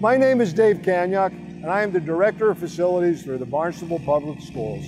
My name is Dave Kanyock, and I am the Director of Facilities for the Barnstable Public Schools.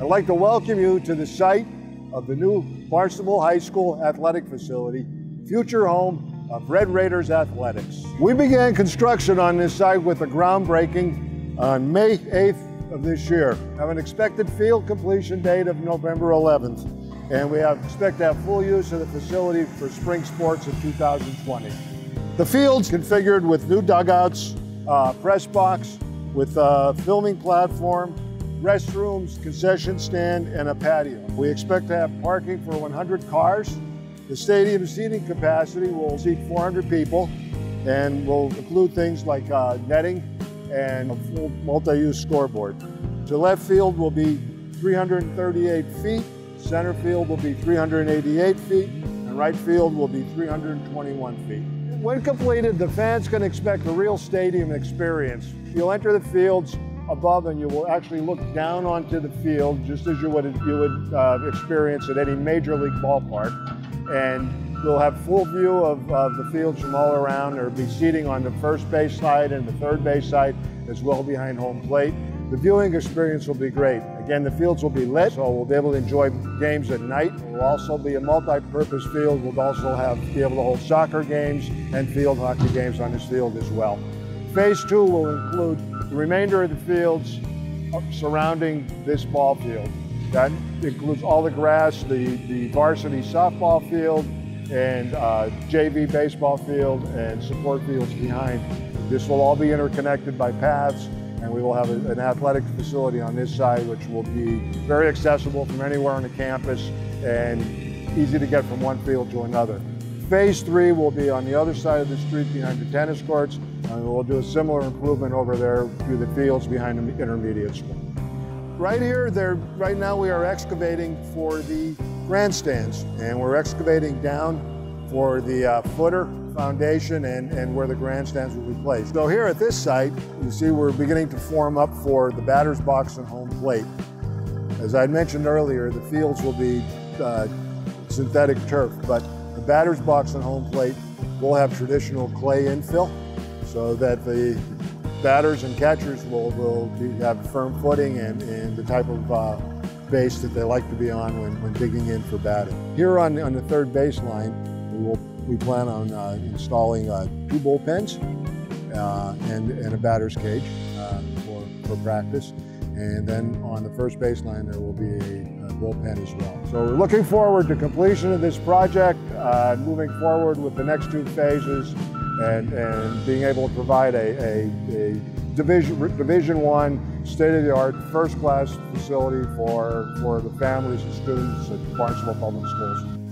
I'd like to welcome you to the site of the new Barnstable High School athletic facility, future home of Red Raiders Athletics. We began construction on this site with a groundbreaking on May 8th of this year. Have an expected field completion date of November 11th, and we expect to have full use of the facility for spring sports in 2020. The field's configured with new dugouts, uh, press box, with a filming platform, restrooms, concession stand, and a patio. We expect to have parking for 100 cars. The stadium seating capacity will seat 400 people and will include things like uh, netting and a full multi-use scoreboard. The left field will be 338 feet, center field will be 388 feet, and right field will be 321 feet. When completed, the fans can expect a real stadium experience. You'll enter the fields above and you will actually look down onto the field just as you would, you would uh, experience at any major league ballpark. And you'll have full view of, of the fields from all around. There'll be seating on the first base side and the third base side as well behind home plate. The viewing experience will be great. Again, the fields will be lit, so we'll be able to enjoy games at night. It will also be a multi-purpose field. We'll also have be able to hold soccer games and field hockey games on this field as well. Phase two will include the remainder of the fields surrounding this ball field. That includes all the grass, the, the varsity softball field, and uh, JV baseball field, and support fields behind. This will all be interconnected by paths and we will have a, an athletic facility on this side which will be very accessible from anywhere on the campus and easy to get from one field to another. Phase three will be on the other side of the street behind the tennis courts and we'll do a similar improvement over there through the fields behind the intermediate school. Right here, there, right now we are excavating for the grandstands and we're excavating down for the uh, footer foundation and, and where the grandstands will be placed. So here at this site, you see we're beginning to form up for the batter's box and home plate. As I mentioned earlier, the fields will be uh, synthetic turf, but the batter's box and home plate will have traditional clay infill so that the batters and catchers will, will be, have firm footing and, and the type of uh, base that they like to be on when, when digging in for batting. Here on, on the third baseline, we will we plan on uh, installing uh, two bullpens uh, and, and a batter's cage uh, for, for practice. And then on the first baseline, there will be a, a bullpen as well. So we're looking forward to completion of this project, uh, moving forward with the next two phases and, and being able to provide a, a, a Division, Division One, state-of-the-art, first-class facility for, for the families and students at Barnstable Public Schools.